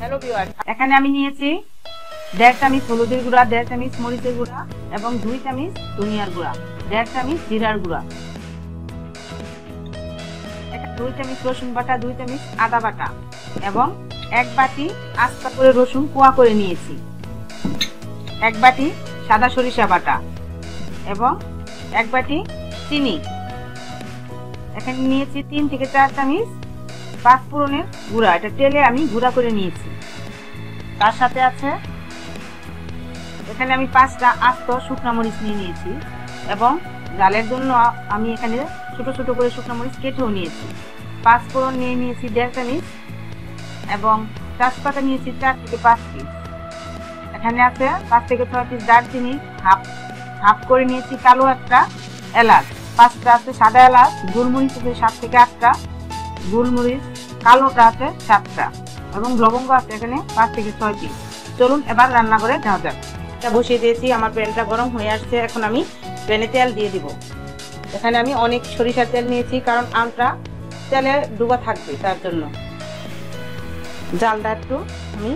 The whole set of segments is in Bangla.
হ্যালো ভিউয়ার এখানে আমি নিয়েছি দেড় চামচ হলুদের গুঁড়া, দেড় চামচ মরিচের গুঁড়া এবং দুই চামচ ধনিয়ার গুঁড়া, দেড় চামচ জিরার গুঁড়া। দুই চামচ রসুন বাটা, দুই চামচ আদা বাটা এবং এক বাটি আস্তা করে রসুন কুয়া করে নিয়েছি। এক বাটি সাদা সরিষা বাটা এবং এক বাটি চিনি। এখানে নিয়েছি তিন থেকে চার চামচ পাঁচ ফোড়নের গুঁড়া, এটা তেলে আমি গুঁড়া করে নিয়েছি। তার সাথে আছে, এখানে আমি পাঁচটা আস্ত শুকনা মরিচ নিয়ে নিয়েছি এবং ডালের জন্য আমি এখানে ছোট ছোট করে শুকনো মরিচ কেটেও নিয়েছি। পাঁচ ফোড়ন নিয়ে নিয়েছি দেড় চামচ এবং তেজপাতা নিয়েছি চার থেকে পাঁচ পিস। এখানে আছে পাঁচ থেকে ছয় পিস দারচিনি, হাফ হাফ করে নিয়েছি কালো একটা এলাচ। পাঁচটা আছে সাদা এলাচ, গোলমরিচ আছে সাত থেকে আটটা। গোলমরিচ, কালোটা আছে সাতটা এবং লবঙ্গ আছে এখানে পাঁচ থেকে ছয় পিস চলুন এবার রান্না করে যাওয়া যাক। এটা বসিয়ে দিয়েছি, আমার প্যানটা গরম হয়ে আসছে, এখন আমি প্যানে তেল দিয়ে দিব। এখানে আমি অনেক সরিষার তেল নিয়েছি, কারণ আমটা তেলে ডুবা থাকবে তার জন্য। জালটা একটু আমি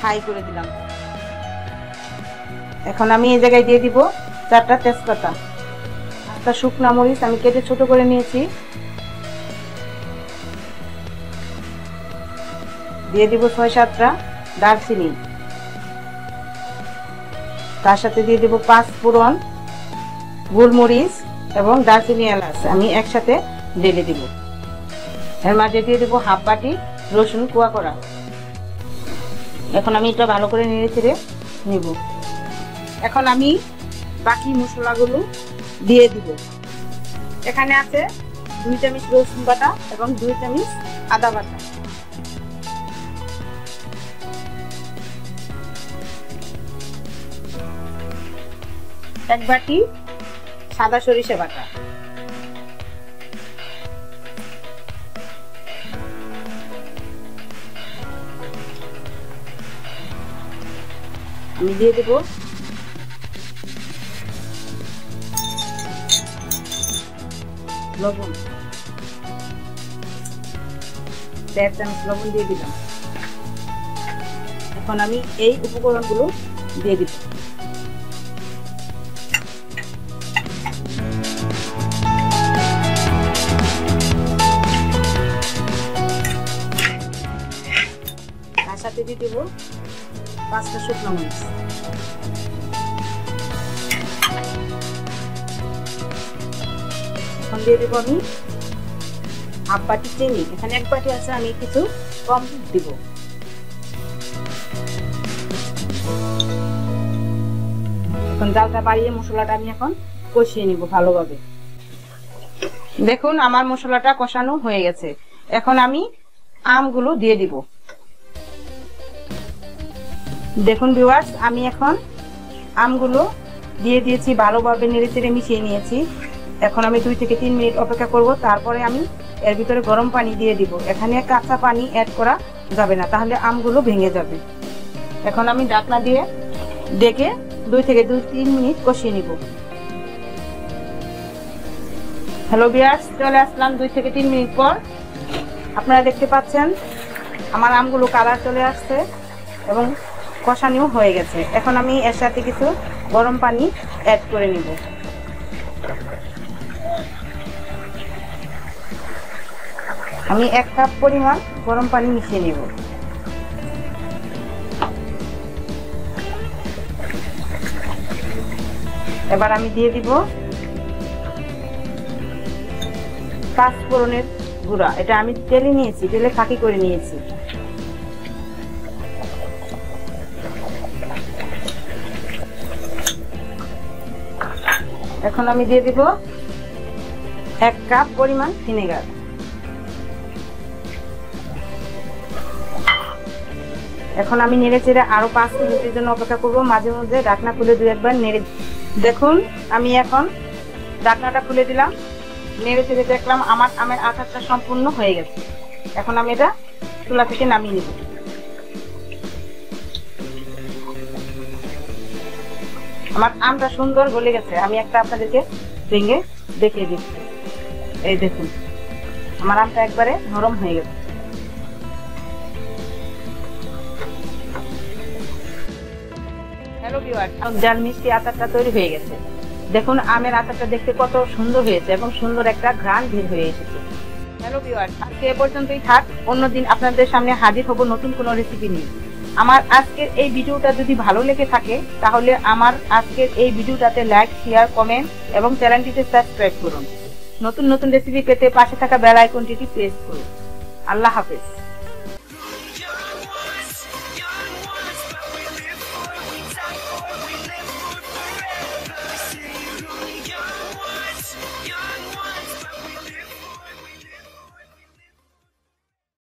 হাই করে দিলাম। এখন আমি এই জায়গায় দিয়ে দিব চারটা তেজপাতা। একটা শুকনা মরিচ আমি কেটে ছোট করে নিয়েছি। দিয়ে দিব ছয় সাতটা দারচিনি তার সাথে দিয়ে দিব পাঁচ ফোড়ন, গোলমরিচ এবং দারচিনি এলাচ। আমি একসাথে ঢেলে দিব। এর মাঝে দিয়ে দিব হাফ বাটি রসুন কুয়া করা। এখন আমি এটা ভালো করে নেড়ে চেড়ে নিব। এখন আমি বাকি মশলাগুলো দিয়ে দিব। এখানে আছে দুই চামচ রসুন বাটা এবং দুই চামচ আদা বাটা। এক বাটি সাদা সরিষা বাটা। আমি দিয়ে দেব লবণ। দেড় চামচ লবণ দিয়ে দিলাম। এখন আমি এই উপকরণগুলো দিয়ে দিব সাথে দিয়ে দেবো পাঁচটা শুকনো মরিচ। এখন দিয়ে দেবো আমি হাফ বাটি চিনি। এখানে এক বাটি আছে, আমি কিছু কম দিব। এখন জালটা বাড়িয়ে মশলাটা আমি এখন কষিয়ে নিব ভালোভাবে। দেখুন, আমার মশলাটা কষানো হয়ে গেছে। এখন আমি আমগুলো দিয়ে দিব। দেখুন ভিউয়ার্স আমি এখন আমগুলো দিয়ে দিয়েছি, ভালোভাবে নেড়ে চেড়ে মিশিয়ে নিয়েছি। এখন আমি দুই থেকে তিন মিনিট অপেক্ষা করব, তারপরে আমি এর ভিতরে গরম পানি দিয়ে দিব। এখানে কাঁচা পানি অ্যাড করা যাবে না, তাহলে আমগুলো ভেঙে যাবে। এখন আমি ডাকনা দিয়ে ডেকে দুই থেকে দুই, তিন মিনিট কষিয়ে নিব। হ্যালো বিয়ার্স চলে আসলাম দুই থেকে তিন মিনিট পর। আপনারা দেখতে পাচ্ছেন, আমার আমগুলো কালার চলে আসছে এবং কষানিও হয়ে গেছে। এখন আমি এর সাথে কিছু গরম পানি অ্যাড করে নিব। আমি এক কাপ পরিমাণ গরম পানি মিশিয়ে নিব। এবার আমি দিয়ে দিব পাঁচ ফোড়নের গুঁড়া। এটা আমি তেলে নিয়েছি, তেলে ফাঁকি করে নিয়েছি। এখন আমি দিয়ে দিব এক কাপ পরিমাণ ভিনেগার। এখন আমি নেড়ে চেড়ে আরও পাঁচ মিনিটের জন্য অপেক্ষা করব। মাঝে মধ্যে ডাকনা খুলে দু একবার নেড়ে দেখুন, আমি এখন ডাকনাটা খুলে দিলাম। নেড়ে চেড়ে দেখলাম আমার আমের আচারটা সম্পূর্ণ হয়ে গেছে। এখন আমি এটা চুলা থেকে নামিয়ে নেব। আমার আমটা সুন্দর গলে গেছে। আমি একটা আপনাদেরকে ভেঙে দেখিয়ে দিচ্ছি। এই দেখুন, আমার আমটা একবারে নরম হয়ে গেছে। হ্যালো জাল মিষ্টি আচারটা তৈরি হয়ে গেছে, দেখুন আমের আচারটা দেখতে কত সুন্দর হয়েছে এবং সুন্দর একটা ঘ্রাণ ভিড় হয়ে এসেছে। হ্যালো বিওয়ার আজকে এ পর্যন্তই থাক। অন্যদিন আপনাদের সামনে হাজির হব নতুন কোনো রেসিপি নিয়ে। আমার আজকের এই ভিডিওটা যদি ভালো লেগে থাকে, তাহলে আমার আজকের এই ভিডিওটাতে লাইক শেয়ার কমেন্ট এবং চ্যানেলটিতে সাবস্ক্রাইব করুন। নতুন নতুন রেসিপি পেতে পাশে থাকা বেল আইকনটি প্রেস করুন। আল্লাহ হাফেজ।